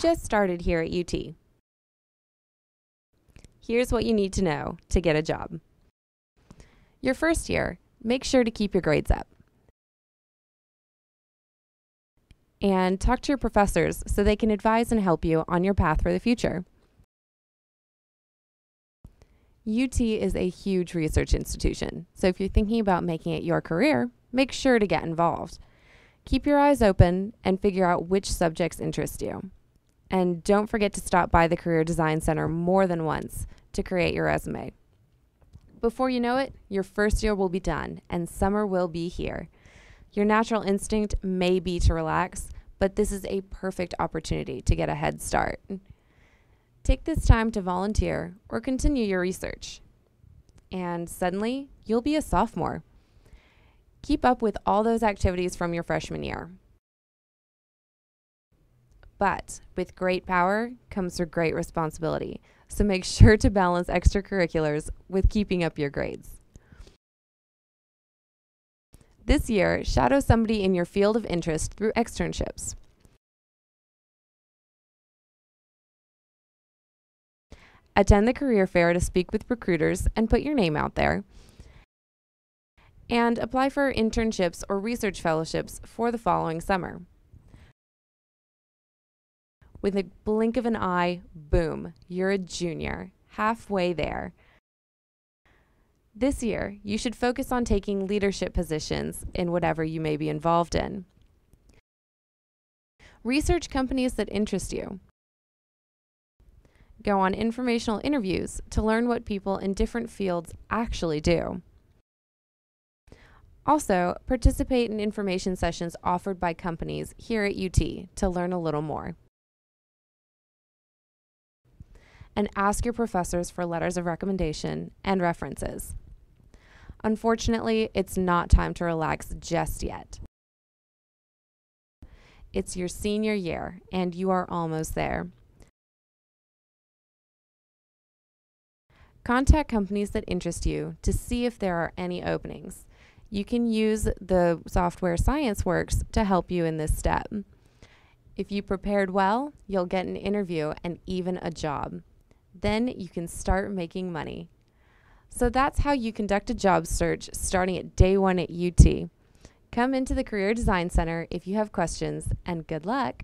just started here at UT. Here's what you need to know to get a job. Your first year, make sure to keep your grades up. And talk to your professors so they can advise and help you on your path for the future. UT is a huge research institution, so if you're thinking about making it your career, make sure to get involved. Keep your eyes open and figure out which subjects interest you. And don't forget to stop by the Career Design Center more than once to create your resume. Before you know it, your first year will be done and summer will be here. Your natural instinct may be to relax, but this is a perfect opportunity to get a head start. Take this time to volunteer or continue your research. And suddenly, you'll be a sophomore. Keep up with all those activities from your freshman year. But with great power comes great responsibility, so make sure to balance extracurriculars with keeping up your grades. This year, shadow somebody in your field of interest through externships. Attend the career fair to speak with recruiters and put your name out there. And apply for internships or research fellowships for the following summer. With a blink of an eye, boom, you're a junior, halfway there. This year, you should focus on taking leadership positions in whatever you may be involved in. Research companies that interest you. Go on informational interviews to learn what people in different fields actually do. Also, participate in information sessions offered by companies here at UT to learn a little more and ask your professors for letters of recommendation and references. Unfortunately, it's not time to relax just yet. It's your senior year, and you are almost there. Contact companies that interest you to see if there are any openings. You can use the software ScienceWorks to help you in this step. If you prepared well, you'll get an interview and even a job. Then you can start making money. So that's how you conduct a job search starting at day one at UT. Come into the Career Design Center if you have questions, and good luck.